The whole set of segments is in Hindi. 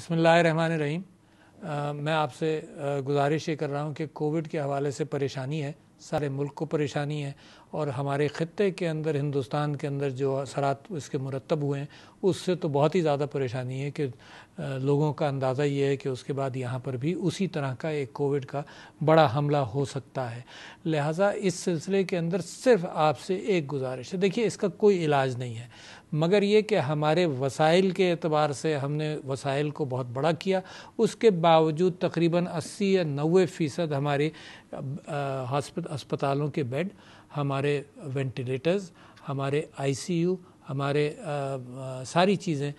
बसमीम रहीम मैं आपसे गुजारिश ये कर रहा हूँ कि कोविड के हवाले से परेशानी है। सारे मुल्क को परेशानी है और हमारे ख़त्े के अंदर, हिंदुस्तान के अंदर जो असरात इसके मुरतब हुए हैं, उससे तो बहुत ही ज़्यादा परेशानी है कि लोगों का अंदाज़ा ये है कि उसके बाद यहाँ पर भी उसी तरह का एक कोविड का बड़ा हमला हो सकता है। लिहाजा इस सिलसिले के अंदर सिर्फ़ आपसे एक गुजारिश है। देखिए, इसका कोई इलाज नहीं है। मगर ये कि हमारे वसाइल के अतबार से हमने वसाइल को बहुत बड़ा किया, उसके बावजूद तकरीबन 80 या नबे फ़ीसद हमारे अस्पतालों के बेड हमारे वेंटिलेटर्स हमारे आईसीयू हमारे आ, आ, सारी चीज़ें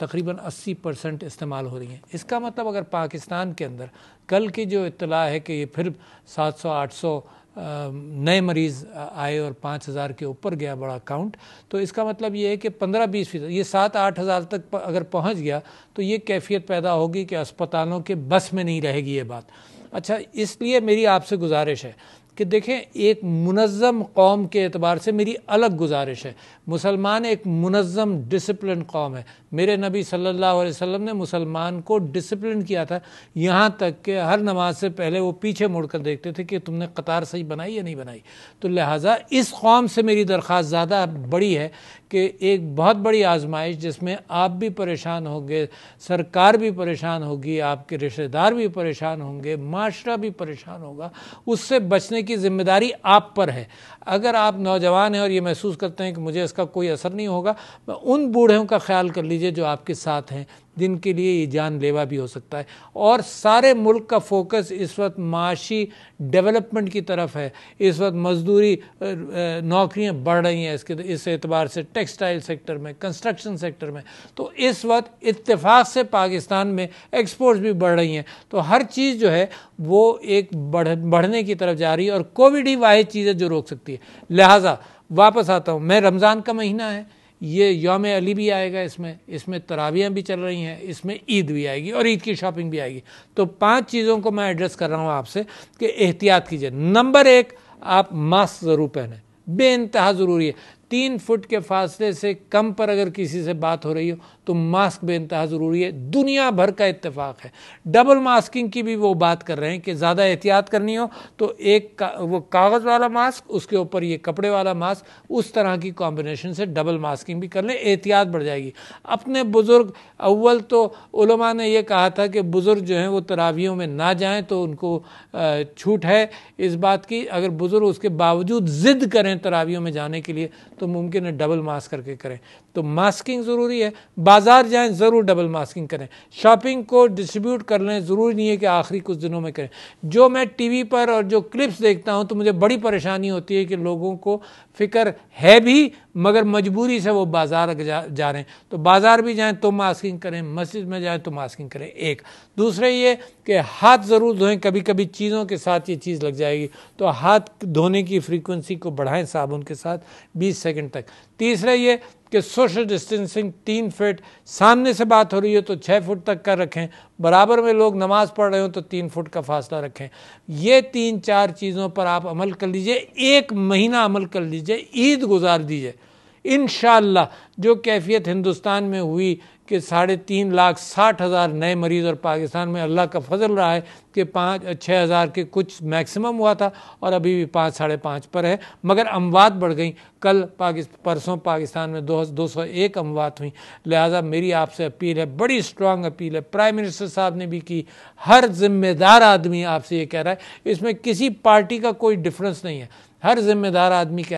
तकरीबन 80 परसेंट इस्तेमाल हो रही हैं। इसका मतलब अगर पाकिस्तान के अंदर कल की जो इतला है कि ये फिर 700-800 नए मरीज़ आए और पाँच हज़ार के ऊपर गया बड़ा काउंट तो इसका मतलब ये है कि पंद्रह बीस फ़ीसद ये सात आठ हज़ार तक अगर पहुँच गया तो ये कैफियत पैदा होगी कि अस्पतालों के बस में नहीं रहेगी ये बात। अच्छा इसलिए मेरी आपसे गुजारिश है कि देखें, एक मुनज़म कौम के अतबार से मेरी अलग गुजारिश है। मुसलमान एक मुनज़म डिसप्लिन कौम है। मेरे नबी सल्लल्लाहु अलैहि वसल्लम ने मुसलमान को डिसप्लिन किया था। यहाँ तक कि हर नमाज़ से पहले वो पीछे मुड़ कर देखते थे कि तुमने कतार सही बनाई या नहीं बनाई। तो लिहाजा इस कौम से मेरी दरख्वास्त ज़्यादा बड़ी है कि एक बहुत बड़ी आजमाइश जिसमें आप भी परेशान होंगे, सरकार भी परेशान होगी, आपके रिश्तेदार भी परेशान होंगे, माशरा भी परेशान होगा। उससे बचने की ज़िम्मेदारी आप पर है। अगर आप नौजवान हैं और ये महसूस करते हैं कि मुझे इसका कोई असर नहीं होगा उन बूढ़ों का ख्याल कर लीजिए जो आपके साथ हैं। जिनके लिए ये जानलेवा भी हो सकता है। और सारे मुल्क का फोकस इस वक्त माशी डेवलपमेंट की तरफ़ है। इस वक्त मजदूरी नौकरियाँ बढ़ रही हैं इसके, इस एतबार से टेक्सटाइल सेक्टर में कंस्ट्रक्शन सेक्टर में। तो इस वक्त इतफाक़ से पाकिस्तान में एक्सपोर्ट्स भी बढ़ रही हैं। तो हर चीज़ जो है, वो एक बढ़, बढ़ने की तरफ़ जा रही है और कोविड ही वाहि चीज़ जो रोक सकती है। लिहाजा वापस आता हूँ। मैं रमज़ान का महीना है। ये योम अली भी आएगा, इसमें इसमें तरावियाँ भी चल रही हैं, इसमें ईद भी आएगी और ईद की शॉपिंग भी आएगी। तो पाँच चीज़ों को मैं एड्रेस कर रहा हूँ आपसे कि एहतियात कीजिए। नंबर एक, आप मास्क ज़रूर पहने। बे ज़रूरी है। तीन फुट के फासले से कम पर अगर किसी से बात हो रही हो तो मास्क बेनतहा ज़रूरी है। दुनिया भर का इत्तेफाक है। डबल मास्किंग की भी वो बात कर रहे हैं कि ज़्यादा एहतियात करनी हो तो एक का, वो कागज़ वाला मास्क उसके ऊपर ये कपड़े वाला मास्क उस तरह की कॉम्बिनेशन से डबल मास्किंग भी कर लें एहतियात बढ़ जाएगी। अपने बुज़ुर्ग अव्वल तो उलमा ने यह कहा था कि बुज़ुर्ग जो हैं वो तरावियों में ना जाएँ तो उनको छूट है। इस बात की अगर बुज़ुर्ग उसके बावजूद ज़िद करें तरावियों में जाने के लिए तो मुमकिन है डबल मास्क करके करें। तो मास्किंग ज़रूरी है। बाज़ार जाएँ, ज़रूर डबल मास्किंग करें। शॉपिंग को डिस्ट्रीब्यूट कर लें, ज़रूरी नहीं है कि आखिरी कुछ दिनों में करें। जो मैं टीवी पर और जो क्लिप्स देखता हूँ तो मुझे बड़ी परेशानी होती है कि लोगों को फ़िक्र है भी मगर मजबूरी से वो बाज़ार जा, जा रहे हैं। तो बाज़ार भी जाएँ तो मास्किंग करें मस्जिद में जाएँ तो मास्किंग करें एक। दूसरे ये कि हाथ ज़रूर धोएँ कभी कभी चीज़ों के साथ ये चीज़ लग जाएगी। तो हाथ धोने की फ्रीक्वेंसी को बढ़ाएँ साबुन के साथ 20 सेकंड तक। तीसरा ये कि सोशल डिस्टेंसिंग तीन फुट सामने से बात हो रही हो तो छः फुट तक का रखें। बराबर में लोग नमाज़ पढ़ रहे हो तो तीन फुट का फासला रखें। ये तीन चार चीज़ों पर आप अमल कर लीजिए एक महीना अमल कर लीजिए ईद गुजार दीजिए। इन जो कैफियत हिंदुस्तान में हुई कि साढ़े तीन लाख साठ हज़ार नए मरीज़ और पाकिस्तान में अल्लाह का फजल रहा है कि पाँच छः हज़ार के कुछ मैक्सिमम हुआ था और अभी भी पाँच, साढ़े पाँच पर है। मगर अमवात बढ़ गई। कल पाकिस्तान परसों पाकिस्तान में दो दो सौ एक अमवात हुई। लिहाजा मेरी आपसे अपील है, बड़ी स्ट्रांग अपील है। प्राइम मिनिस्टर साहब ने भी की। हर जिम्मेदार आदमी आपसे ये कह रहा है, इसमें किसी पार्टी का कोई डिफरेंस नहीं है। हर जिम्मेदार आदमी कह